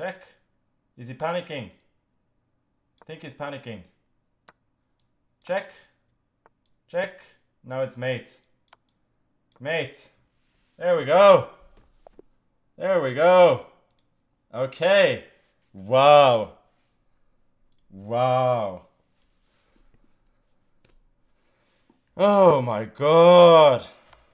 Check. Is he panicking? I think he's panicking. Check. Check. Now it's mate. Mate. There we go. There we go. Okay. Wow. Wow. Oh my god.